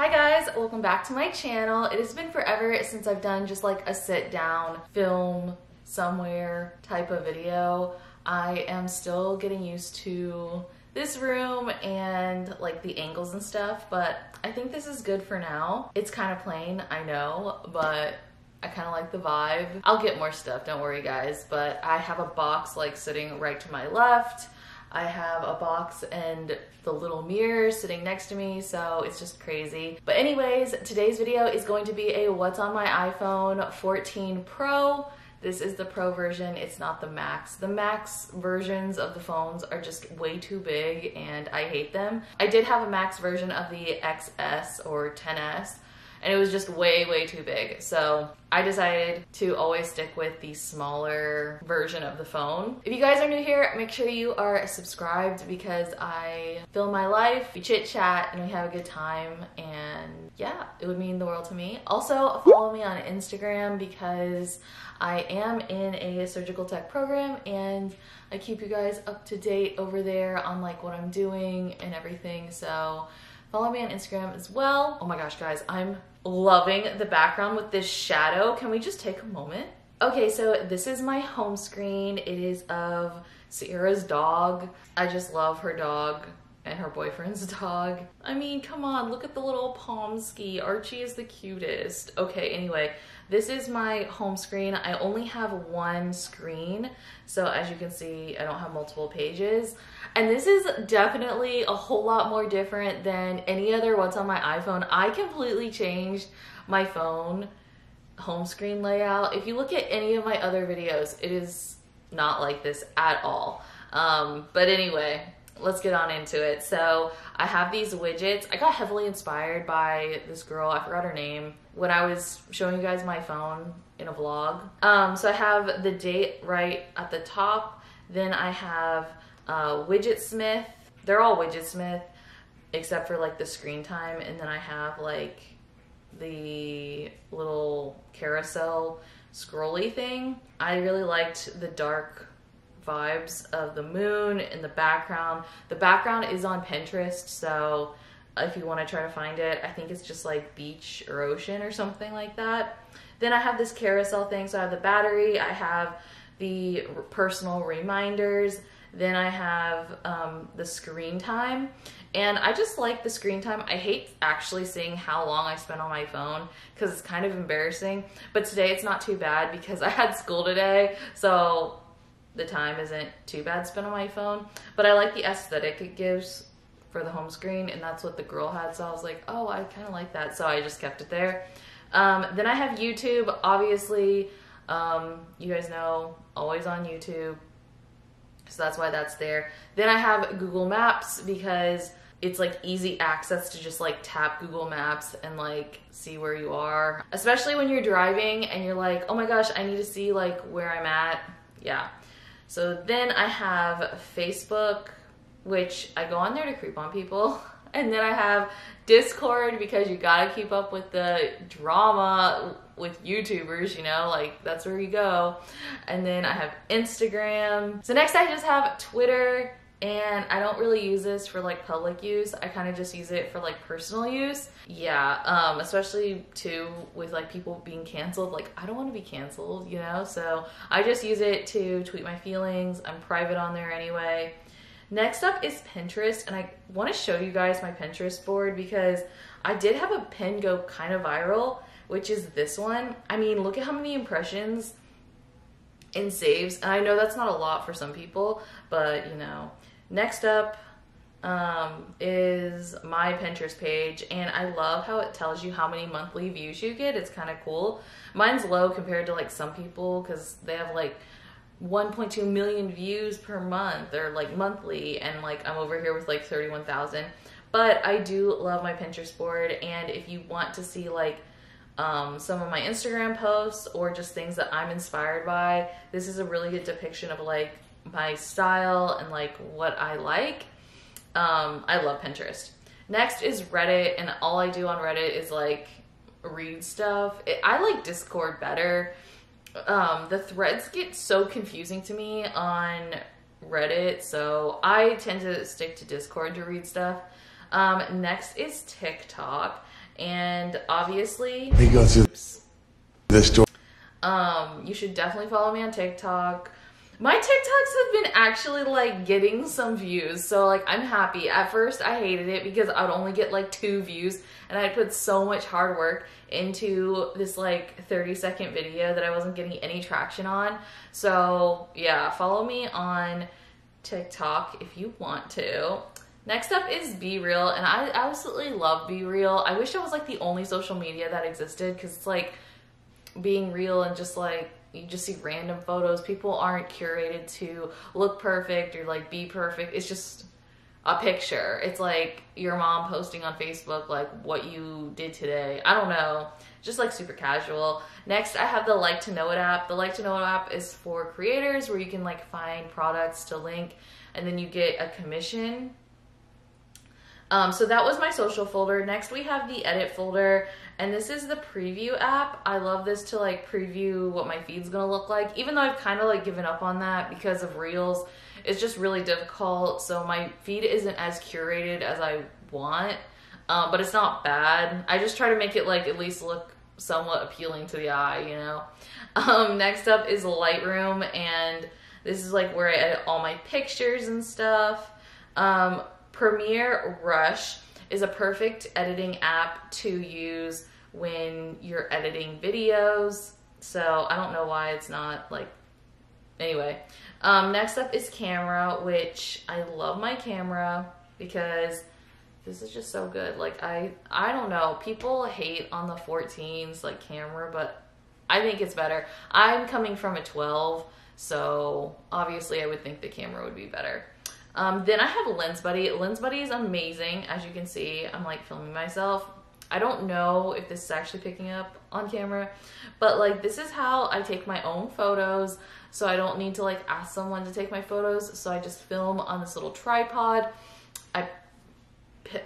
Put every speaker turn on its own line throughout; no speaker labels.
Hi guys, welcome back to my channel. It has been forever since I've done just like a sit down film somewhere type of video. I am still getting used to this room and like the angles and stuff, but I think this is good for now. It's kind of plain, I know, but I kind of like the vibe. I'll get more stuff, don't worry guys, but I have a box like sitting right to my left. I have a box and the little mirror sitting next to me, so it's just crazy. But anyways, today's video is going to be a what's on my iPhone 14 Pro. This is the Pro version, it's not the Max. The Max versions of the phones are just way too big and I hate them. I did have a Max version of the XS or 10S, and it was just way, way too big. So I decided to always stick with the smaller version of the phone. If you guys are new here, make sure you are subscribed because I film my life, we chit chat, and we have a good time. And yeah, it would mean the world to me. Also, follow me on Instagram because I am in a surgical tech program and I keep you guys up to date over there on like what I'm doing and everything. So follow me on Instagram as well. Oh my gosh, guys, I'm loving the background with this shadow. Can we just take a moment? Okay, so this is my home screen. It is of Sierra's dog. I just love her dog and her boyfriend's dog. I mean, come on, look at the little Pomsky. Archie is the cutest. Okay, anyway, this is my home screen. I only have one screen, so as you can see, I don't have multiple pages. And this is definitely a whole lot more different than any other what's on my iPhone. I completely changed my phone home screen layout. If you look at any of my other videos, it is not like this at all. Um, but anyway, let's get on into it. So I have these widgets. I got heavily inspired by this girl, I forgot her name, when I was showing you guys my phone in a vlog. Um, so I have the date right at the top. Then I have uh, Widgetsmith. They're all Widgetsmith except for like the screen time. And then I have like the little carousel scrolly thing. I really liked the dark vibes of the moon in the background. The background is on Pinterest, so if you want to try to find it, I think it's just like beach or ocean or something like that. Then I have this carousel thing, so I have the battery, I have the personal reminders, then I have um, the screen time. And I just like the screen time. I hate actually seeing how long I spend on my phone because it's kind of embarrassing. But today it's not too bad because I had school today. So the time isn't too bad spent on my phone, but I like the aesthetic it gives for the home screen, and that's what the girl had. So I was like, oh, I kind of like that. So I just kept it there. Um, then I have YouTube, obviously. Um, you guys know, always on YouTube. So that's why that's there. Then I have Google Maps because it's like easy access to just like tap Google Maps and like see where you are. Especially when you're driving and you're like, oh my gosh, I need to see like where I'm at. Yeah. So then I have Facebook, which I go on there to creep on people. And then I have Discord because you gotta keep up with the drama with YouTubers, you know, like that's where you go. And then I have Instagram. So next I just have Twitter and I don't really use this for like public use. I kind of just use it for like personal use. Yeah, um, especially too with like people being canceled. Like I don't want to be canceled, you know. So I just use it to tweet my feelings. I'm private on there anyway. Next up is Pinterest, and I want to show you guys my Pinterest board because I did have a pin go kind of viral, which is this one. I mean, look at how many impressions and saves, and I know that's not a lot for some people, but you know, Next up um, is my Pinterest page, and I love how it tells you how many monthly views you get. It's kind of cool. Mine's low compared to like some people because they have like 1.2 million views per month or like monthly, and like I'm over here with like 31,000. But I do love my Pinterest board, and if you want to see like um, some of my Instagram posts or just things that I'm inspired by, this is a really good depiction of like my style and like what I like. Um, I love Pinterest. Next is Reddit, and all I do on Reddit is like read stuff. It, I like Discord better. Um, the threads get so confusing to me on Reddit, so I tend to stick to Discord to read stuff. Um, next is TikTok, And obviously,
He goes story.
um, you should definitely follow me on TikTok. My TikToks have been actually like getting some views, so like I'm happy. At first, I hated it because I'd only get like two views, and I put so much hard work into this like 30 second video that I wasn't getting any traction on. So yeah, follow me on TikTok if you want to. Next up is Be Real, and I absolutely love Be Real. I wish I was like the only social media that existed because it's like being real and just like you just see random photos. People aren't curated to look perfect or like be perfect. It's just a picture. It's like your mom posting on Facebook like what you did today. I don't know. Just like super casual. Next, I have the Like to Know It app. The Like to Know It app is for creators where you can like find products to link and then you get a commission um, so that was my social folder. Next, we have the edit folder, and this is the preview app. I love this to like preview what my feed's gonna look like, even though I've kind of like given up on that because of Reels. It's just really difficult, so my feed isn't as curated as I want, um, but it's not bad. I just try to make it like at least look somewhat appealing to the eye, you know? Um, next up is Lightroom, and this is like where I edit all my pictures and stuff. Um, Premiere Rush is a perfect editing app to use when you're editing videos. So I don't know why it's not like, anyway. Um, next up is camera, which I love my camera because this is just so good. Like I, I don't know. People hate on the 14s like camera, but I think it's better. I'm coming from a 12, so obviously I would think the camera would be better. Um, then I have Lens Buddy. Lens Buddy is amazing. As you can see, I'm like filming myself. I don't know if this is actually picking up on camera, but like this is how I take my own photos. So I don't need to like ask someone to take my photos. So I just film on this little tripod. I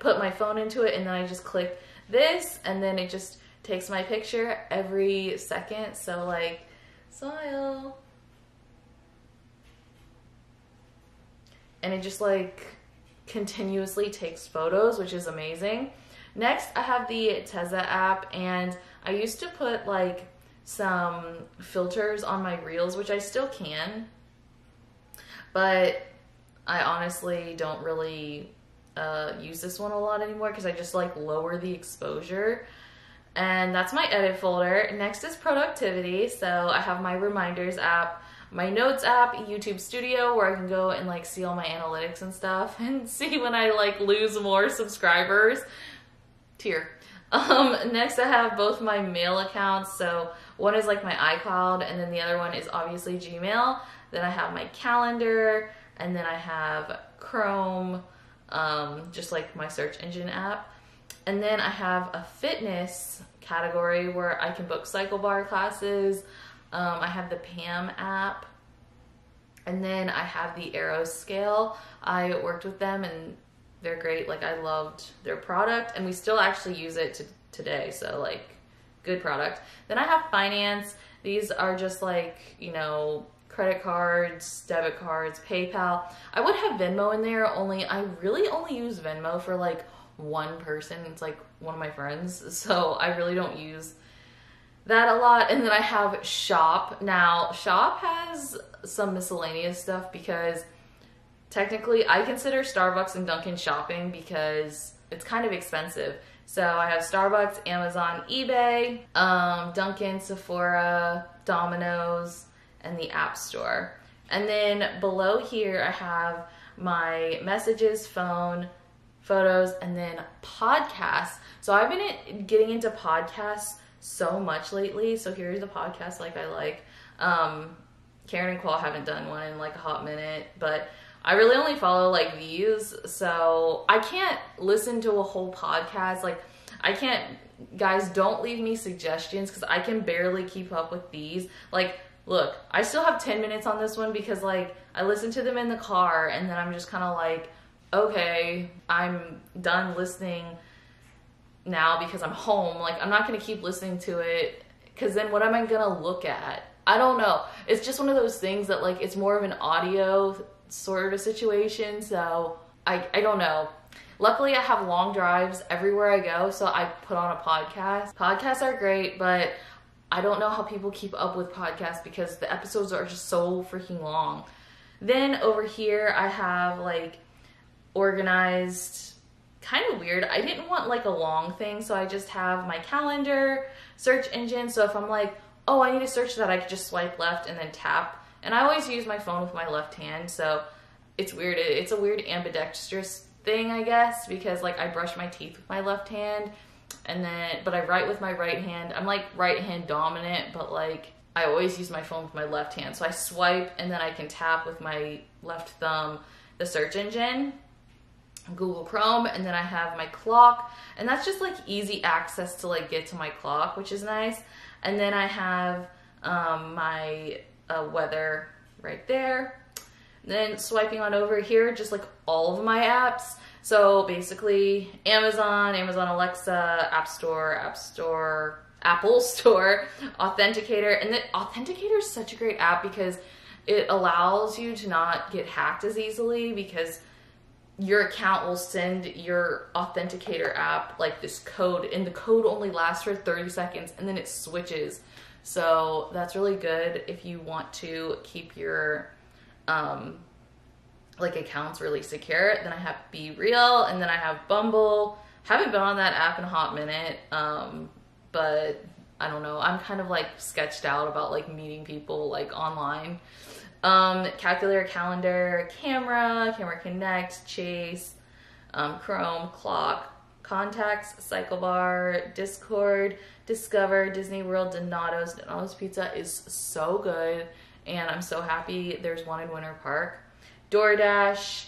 put my phone into it and then I just click this and then it just takes my picture every second. So like, smile. And it just like continuously takes photos, which is amazing. Next, I have the Tezza app, and I used to put like some filters on my reels, which I still can, but I honestly don't really uh, use this one a lot anymore because I just like lower the exposure. And that's my edit folder. Next is productivity. So I have my reminders app my notes app, YouTube Studio, where I can go and like see all my analytics and stuff and see when I like lose more subscribers. Tear. Um, next I have both my mail accounts. So one is like my iCloud and then the other one is obviously Gmail. Then I have my calendar and then I have Chrome, um, just like my search engine app. And then I have a fitness category where I can book cycle bar classes, um, I have the Pam app. And then I have the Arrow scale. I worked with them and they're great. Like I loved their product and we still actually use it to today. So like good product. Then I have finance. These are just like, you know, credit cards, debit cards, PayPal. I would have Venmo in there only I really only use Venmo for like one person. It's like one of my friends. So I really don't use that a lot. And then I have Shop. Now, Shop has some miscellaneous stuff because technically I consider Starbucks and Dunkin' shopping because it's kind of expensive. So I have Starbucks, Amazon, eBay, um, Dunkin', Sephora, Domino's, and the App Store. And then below here I have my messages, phone, photos, and then podcasts. So I've been getting into podcasts so much lately. So here's the podcast like I like. Um, Karen and Qual haven't done one in like a hot minute, but I really only follow like these. So I can't listen to a whole podcast. Like I can't, guys, don't leave me suggestions because I can barely keep up with these. Like, look, I still have 10 minutes on this one because like I listen to them in the car and then I'm just kind of like, okay, I'm done listening now because I'm home. Like, I'm not going to keep listening to it because then what am I going to look at? I don't know. It's just one of those things that, like, it's more of an audio sort of situation. So, I, I don't know. luckily I have long drives everywhere I go, so I put on a podcast. Podcasts are great, but I don't know how people keep up with podcasts because the episodes are just so freaking long. Then over here I have like organized kind of weird. I didn't want like a long thing, so I just have my calendar, search engine. So if I'm like, oh, I need to search that, I could just swipe left and then tap. And I always use my phone with my left hand, so it's weird. It's a weird ambidextrous thing, I guess, because like I brush my teeth with my left hand and then but I write with my right hand. I'm like right hand dominant, but like I always use my phone with my left hand. So I swipe and then I can tap with my left thumb the search engine, Google Chrome, and then I have my clock, and that's just like easy access to like get to my clock, which is nice. And then I have um, my uh, weather right there. Then swiping on over here, just like all of my apps. So basically, Amazon, Amazon Alexa, App Store, App Store, Apple Store, Authenticator. And the Authenticator is such a great app because it allows you to not get hacked as easily because your account will send your authenticator app like this code and the code only lasts for 30 seconds and then it switches so that's really good if you want to keep your um, like accounts really secure. Then I have be real and then I have Bumble. Haven't been on that app in a hot minute, um, but I don't know. I'm kind of like sketched out about like meeting people like online. Um, calculator, calendar, camera, camera connect, chase, um, Chrome, clock, contacts, cycle bar, Discord, Discover, Disney World, Donato's. Donato's pizza is so good, and I'm so happy there's one in Winter Park. DoorDash,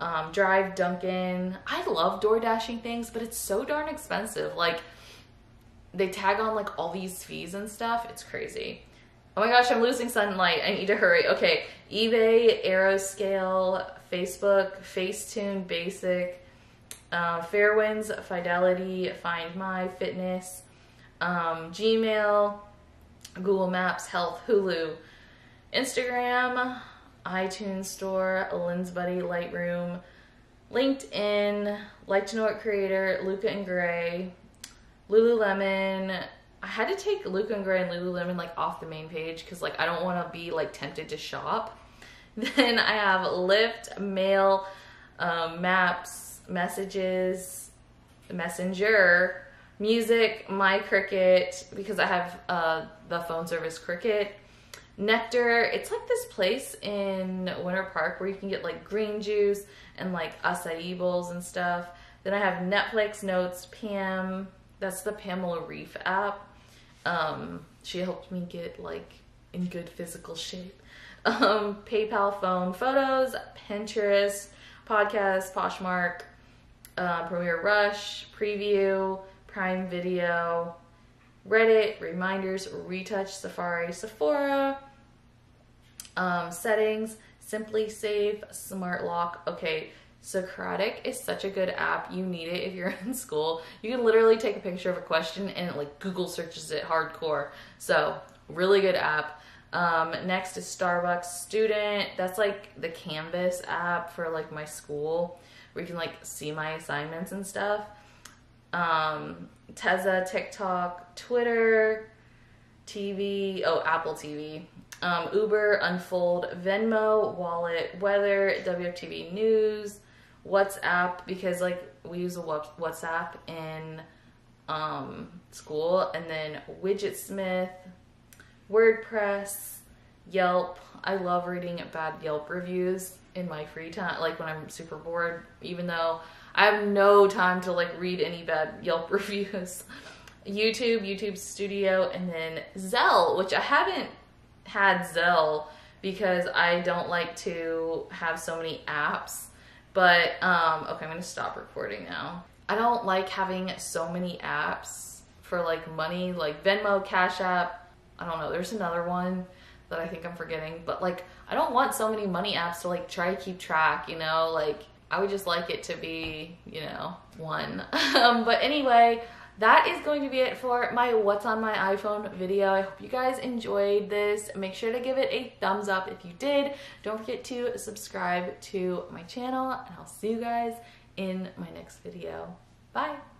um, Drive, Dunkin'. I love Door Dashing things, but it's so darn expensive. Like, they tag on like all these fees and stuff. It's crazy. Oh my gosh, I'm losing sunlight. I need to hurry. Okay, eBay, Aeroscale, Facebook, Facetune, Basic, uh, Fairwinds, Fidelity, Find My, Fitness, um, Gmail, Google Maps, Health, Hulu, Instagram, iTunes Store, Lens Buddy, Lightroom, LinkedIn, Like to Know It Creator, Luca and Gray, Lululemon. I had to take Luca and Gray and Lululemon like off the main page because like I don't want to be like tempted to shop. Then I have Lyft, Mail, um, Maps, Messages, Messenger, Music, My Cricket because I have uh, the phone service Cricket Nectar. It's like this place in Winter Park where you can get like green juice and like acai bowls and stuff. Then I have Netflix Notes, Pam. That's the Pamela Reif app. Um, she helped me get like in good physical shape. Um, PayPal phone photos, Pinterest, podcast, Poshmark, uh, Premiere Rush, Preview, Prime Video, Reddit, reminders, retouch, Safari, Sephora, um, settings, SimpliSafe, Smart Lock. Okay, Socratic is such a good app. You need it if you're in school. You can literally take a picture of a question and it, like Google searches it hardcore. So really good app. Um, next is Starbucks Student. That's like the Canvas app for like my school where you can like see my assignments and stuff. Um, Tezza, TikTok, Twitter, TV, oh, Apple TV, um, Uber, Unfold, Venmo, Wallet, Weather, WFTV News, WhatsApp, because like we use a WhatsApp in um, school, and then Widgetsmith, WordPress, Yelp. I love reading bad Yelp reviews in my free time, like when I'm super bored, even though I have no time to like read any bad Yelp reviews. YouTube, YouTube Studio, and then Zelle, which I haven't had Zelle because I don't like to have so many apps. But um, okay, I'm gonna stop recording now. I don't like having so many apps for like money, like Venmo, Cash App. I don't know. There's another one that I think I'm forgetting, but like I don't want so many money apps to like try to keep track. You know, like I would just like it to be, you know, one. um, but anyway, that is going to be it for my what's on my iphone video i hope you guys enjoyed this make sure to give it a thumbs up if you did don't forget to subscribe to my channel and i'll see you guys in my next video. Bye!